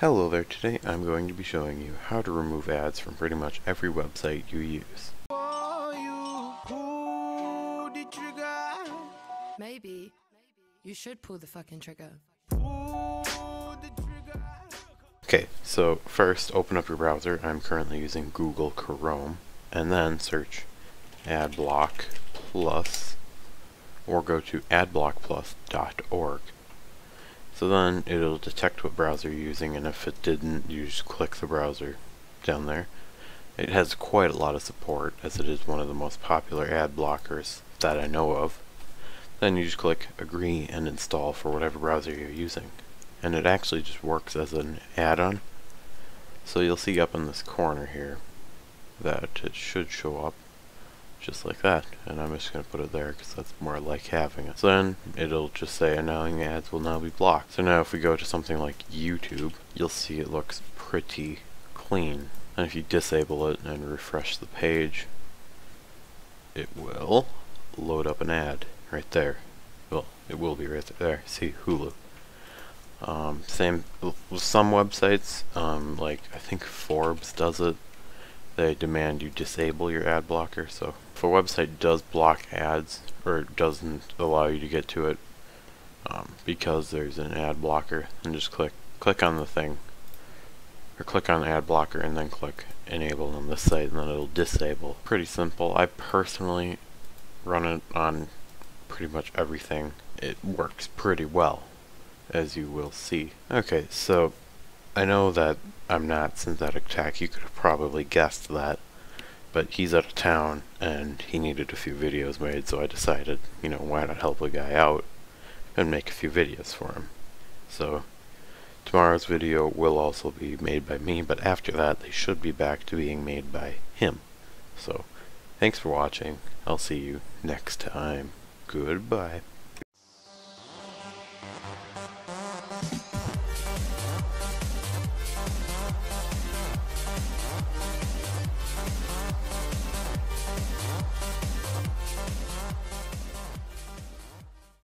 Hello there, today I'm going to be showing you how to remove ads from pretty much every website you use. Maybe you should pull the fucking trigger. Okay, so first open up your browser, I'm currently using Google Chrome, and then search Adblock Plus, or go to adblockplus.org. So then it'll detect what browser you're using and if it didn't, you just click the browser down there. It has quite a lot of support as it is one of the most popular ad blockers that I know of. Then you just click agree and install for whatever browser you're using. And it actually just works as an add-on. So you'll see up in this corner here that it should show up just like that and I'm just going to put it there because that's more like having it. So then it'll just say announcing ads will now be blocked. So now if we go to something like YouTube you'll see it looks pretty clean and if you disable it and refresh the page it will load up an ad right there. Well it will be right there. See Hulu. Um, same with some websites um, like I think Forbes does it they demand you disable your ad blocker. So if a website does block ads or doesn't allow you to get to it um, because there's an ad blocker, then just click click on the thing or click on ad blocker and then click enable on this site and then it'll disable. Pretty simple. I personally run it on pretty much everything. It works pretty well as you will see. Okay, so I know that I'm not synthetic tech, you could have probably guessed that, but he's out of town and he needed a few videos made, so I decided, you know, why not help a guy out and make a few videos for him. So, tomorrow's video will also be made by me, but after that they should be back to being made by him. So, thanks for watching. I'll see you next time. Goodbye.